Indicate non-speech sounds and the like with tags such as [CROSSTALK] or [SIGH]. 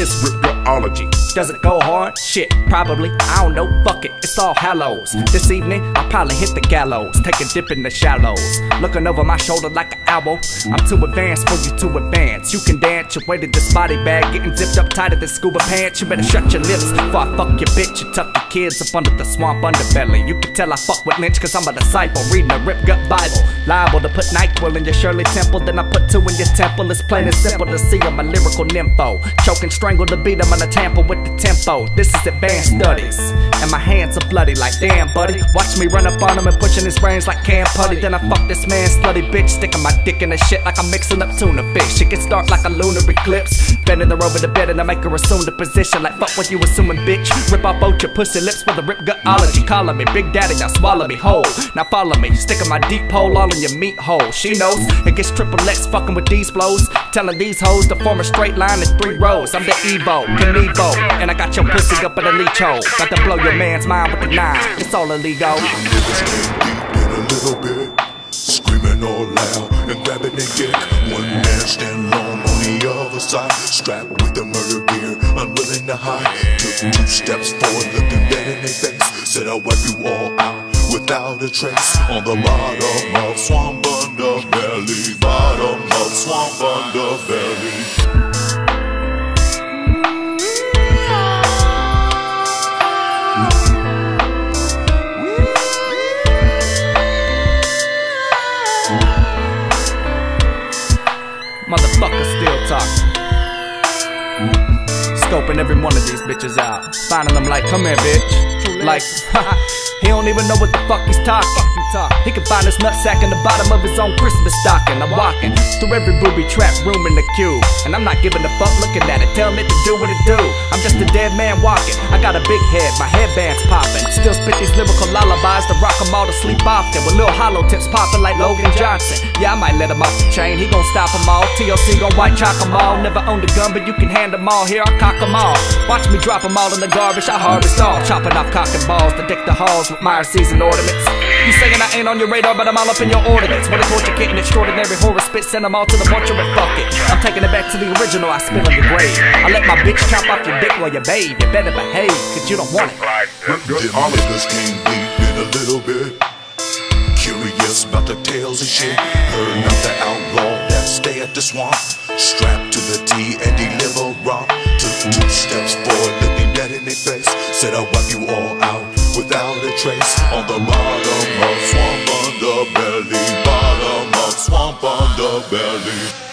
this Ripgutology. Does it go hard? Shit, probably. I don't know. Fuck it. It's all hallows. This evening, I'll probably hit the gallows. Take a dip in the shallows. Looking over my shoulder like an owl. I'm too advanced for you to advance. You can dance your way to this body bag. Getting zipped up tighter than scuba pants. You better shut your lips before I fuck your bitch. You tuck your kids up under the swamp underbelly. You can tell I fuck with Lynch cause I'm a disciple. Reading a rip gut Bible. Liable to put NyQuil in your Shirley Temple. Then I put two in your temple. It's plain and simple to see I'm a lyrical nympho. Choke and strangle the beat, I'm gonna tamper with the tempo. This is advanced studies. And my hands are bloody like damn, buddy. Watch me run up on him and pushing his brains like Cam Putty. Then I fuck this man, slutty bitch, sticking my dick in the shit like I'm mixing up tuna fish. It gets dark like a lunar eclipse. Bending her over the bed and I make her assume the position like fuck what you assuming, bitch. Rip off both your pussy lips with a Ripgutology. Calling me Big Daddy, now swallow me whole. Now follow me, sticking my deep pole all in your meat hole. She knows it gets triple X fucking with these blows. Telling these hoes to form a straight line in three rows. I'm the Evo, Knievo, and I got your pussy up in a leech hole. Got to blow your man's mind with the nine. It's all illegal. Niggas came deep in a little bit, screaming all loud and grabbing their dick. One man stand alone on the other side, strapped with the murder gear, unwilling to hide. Took two steps forward, looking dead in their face. Said I'll wipe you all out without a trace. On the bottom of swamp underbelly, bottom of swamp underbelly. Motherfucker still talking. Scoping every one of these bitches out. Finding them like, come here, bitch. Like, [LAUGHS] he don't even know what the fuck he's talking. He can find his nutsack in the bottom of his own Christmas stocking. I'm walking through every booby trap room in the cube. And I'm not giving a fuck looking at it, telling it to do what it do. I'm just a dead man walking. I got a big head, my headband's popping. Still spit these lyrical lullabies to rock 'em all to sleep often. With little hollow tips popping like Logan Johnson. Yeah, I might let him off the chain, he gon' stop 'em all. TLC gon' white chalk 'em all. Never owned a gun, but you can hand 'em all. Here, I'll cock 'em all. Watch me drop 'em all in the garbage, I harvest all. Chopping off cock and balls to deck the halls with Meyer season ornaments. You saying I ain't on your radar, but I'm all up in your ordinance. When I torture kitten, extraordinary horror spit, send 'em all to the mortuary. Fuck it. I'm taking it back to the original, I spit on your grave. I let my bitch chop off your dick while you bathe. You better behave, cause you don't want it. Them niggas came deep in a little bit. Curious about the tales and shit. Heard not the outlaw that stay at the swamp. Strapped to the T and deliver trace. On the bottom of swamp underbelly. Bottom of swamp underbelly.